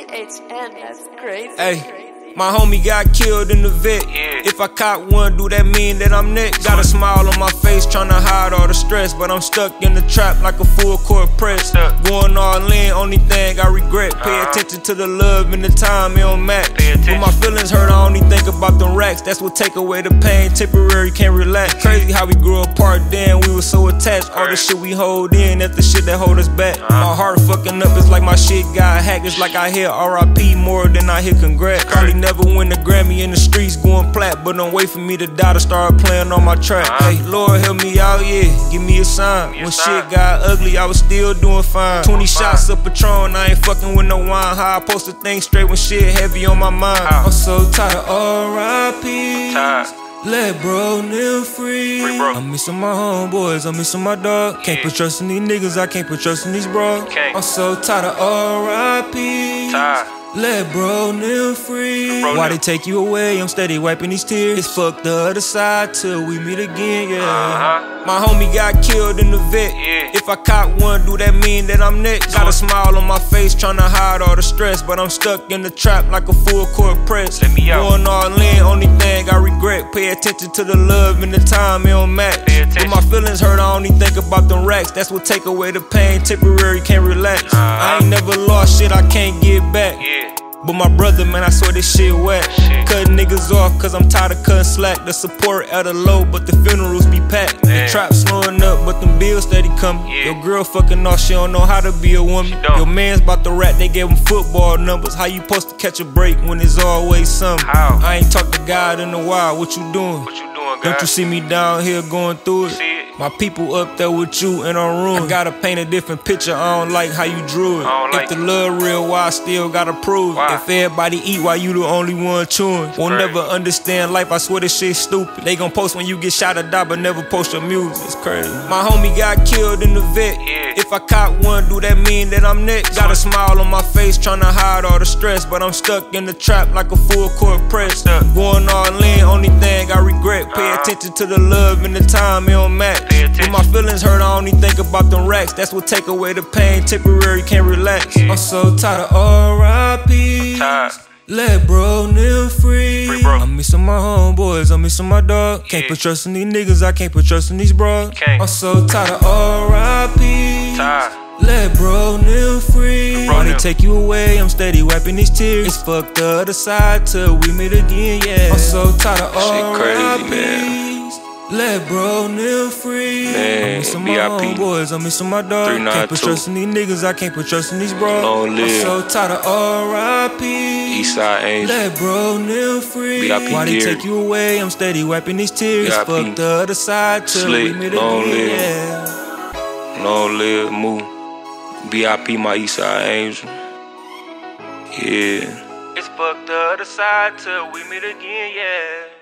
VHN, that's crazy. Hey. My homie got killed in the vet. Yeah. If I caught one, do that mean that I'm next? Got a smile on my face, tryna hide all the stress. But I'm stuck in the trap like a full court press. Going all in, only thing I regret. Pay Uh-huh. attention to the love and the time it don't match. When my feelings hurt, I only think about them racks. That's what take away the pain. Temporary, can't relax. Crazy how we grew apart, then we were so attached. All the shit we hold in, that's the shit that hold us back. My heart fucking up, it's like my shit got hacked. It's like I hear RIP more than I hear congrats. Probably never win the Grammy in the streets going plat, but don't wait for me to die to start playing on my track. Uh-huh. Hey, Lord help me out, yeah, give me a sign. when shit got ugly, I was still doing fine. 20 fine. shots of Patron, I ain't fucking with no wine. How I post to thing straight when shit heavy on my mind. How? I'm so tired of RIP. Let bro them free. Free bro. I'm missing my homeboys, I'm missing my dog. Can't Yeah. put trust in these niggas, I can't put trust in these bros. I'm so tired of RIP. Tired. Let bro them free. Bro Why they take you away? I'm steady wiping these tears. It's fuck the other side till we meet again, yeah. Uh-huh. My homie got killed in the vet. Yeah. If I caught one, do that mean that I'm next? Got a smile on my face, tryna hide all the stress. But I'm stuck in the trap like a full court press. Let me out. Going all in, only thing I regret. Pay attention to the love and the time it don't match. When my feelings hurt, I only think about them racks. That's what take away the pain. Temporary, can't relax. I Uh-huh. ain't never lost shit I can't get back. Yeah. But my brother, man, I swear this shit wet. Cutting niggas off, cause I'm tired of cutting slack. The support at a low, but the funerals be packed. The trap slowing up, but them bills steady coming. Yeah. Your girl fucking off, she don't know how to be a woman. Your man's about to rap, they gave him football numbers. How you supposed to catch a break when it's always something? How? I ain't talked to God in a while, what you doing? What you doing, Don't you see me down here going through it? My people up there with you in our room. I gotta paint a different picture. I don't like how you drew it. I if like the love real, why I still gotta prove it? If everybody eat, why you the only one chewing? Won't Right. never understand life. I swear this shit stupid. They gon' post when you get shot or die, but never post your music. It's crazy. My homie got killed in the vet. Yeah. If I caught one, do that mean that I'm next? Got a smile on my face, tryna hide all the stress, but I'm stuck in the trap like a full court press. Going all in, attention to the love and the time it don't match. When my feelings hurt, I only think about them racks. That's what take away the pain. Temporary, can't relax. Yeah. I'm so tired of RIP. Let bro them free. Free bro. I'm missing my homeboys, I'm missing my dog. Can't put trust in these niggas, I can't put trust in these bros. I'm so tired of RIP. Let bro them free. Bro they take you away? I'm steady wiping these tears. It's fuck the other side till we meet again, yeah. I'm so tired of Shit crazy, RIPs. Let bro them free. Man, I'm missing my homeboys, I'm missing my dog. Can't put 392. trust in these niggas, I can't put trust in these bros. Long I'm so tired of RIPs. Eastside Angel. Let bro them free. VIP Why they take you away? I'm steady wiping these tears. VIP. Fuck the other side till we Slick, meet long live. yeah. Long live Moo. BIP my Eastside Angel. Yeah. It's fuck the other side till we meet again, yeah.